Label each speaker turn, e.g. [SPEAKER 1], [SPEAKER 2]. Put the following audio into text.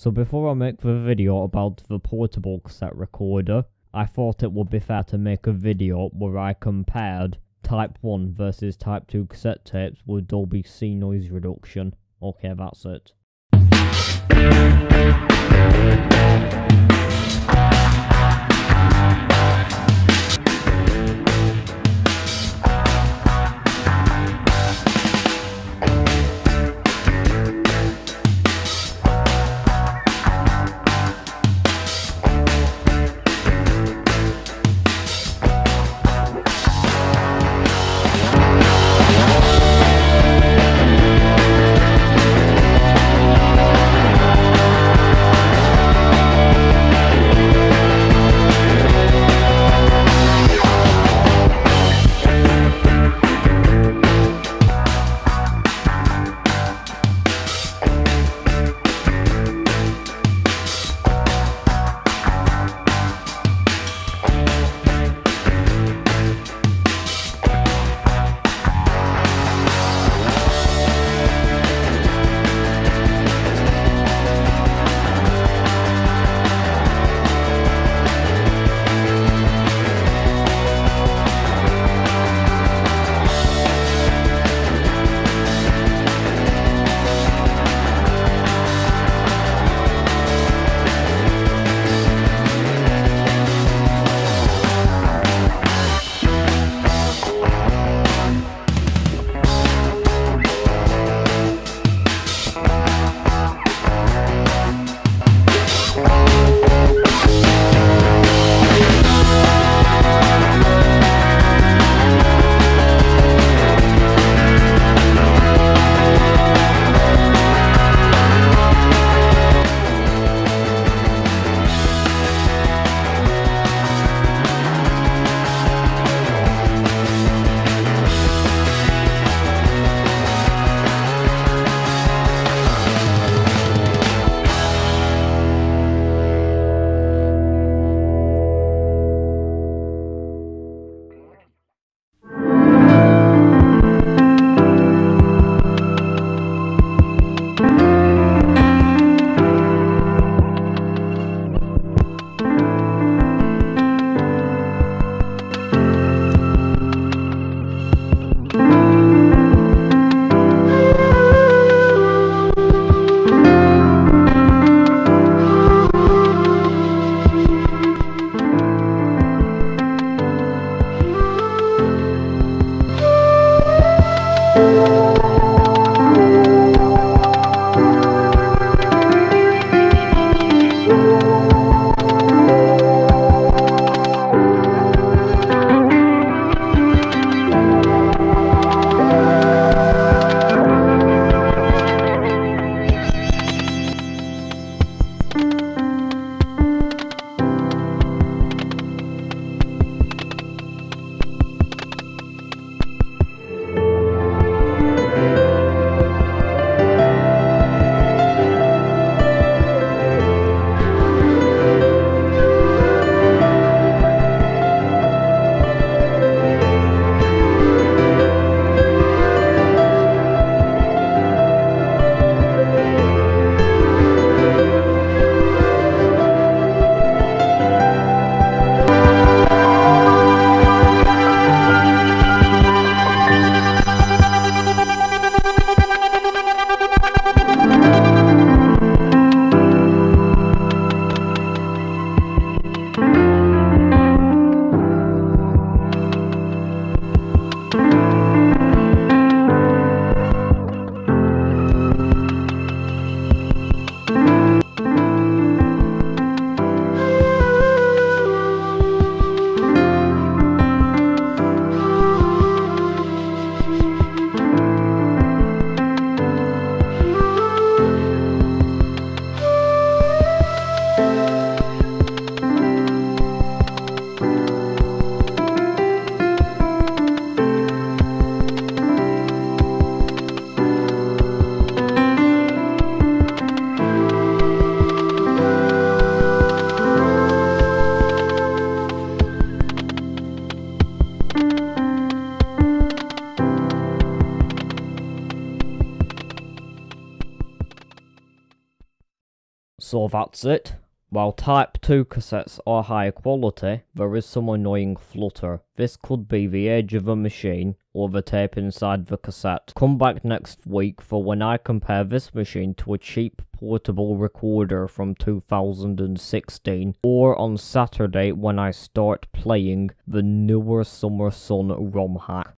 [SPEAKER 1] So before I make the video about the portable cassette recorder, I thought it would be fair to make a video where I compared Type 1 versus Type 2 cassette tapes with Dolby C noise reduction. Okay, that's it. So that's it. While Type 2 cassettes are high quality, there is some annoying flutter. This could be the age of a machine, or the tape inside the cassette. Come back next week for when I compare this machine to a cheap portable recorder from 2016, or on Saturday when I start playing the newer Summer Sun ROM hack.